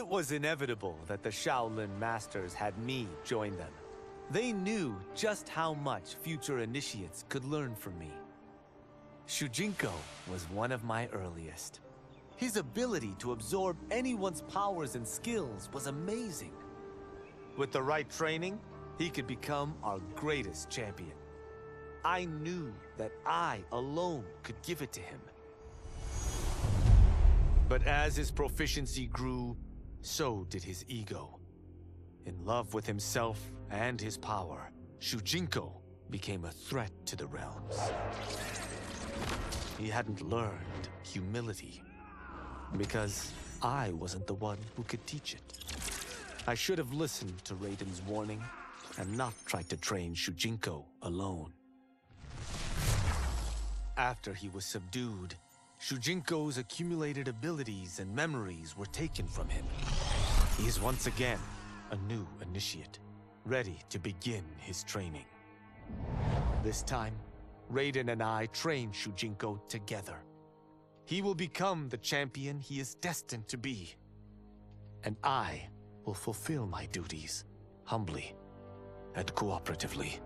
was inevitable that the Shaolin Masters had me join them. They knew just how much future initiates could learn from me. Shujinko was one of my earliest. His ability to absorb anyone's powers and skills was amazing. With the right training, he could become our greatest champion. I knew that I alone could give it to him. But as his proficiency grew, so did his ego. In love with himself and his power, Shujinko became a threat to the realms. He hadn't learned humility, because I wasn't the one who could teach it. I should have listened to Raiden's warning and not tried to train Shujinko alone. After he was subdued, Shujinko's accumulated abilities and memories were taken from him. He is once again a new initiate, ready to begin his training. This time, Raiden and I train Shujinko together. He will become the champion he is destined to be. And I will fulfill my duties humbly and cooperatively.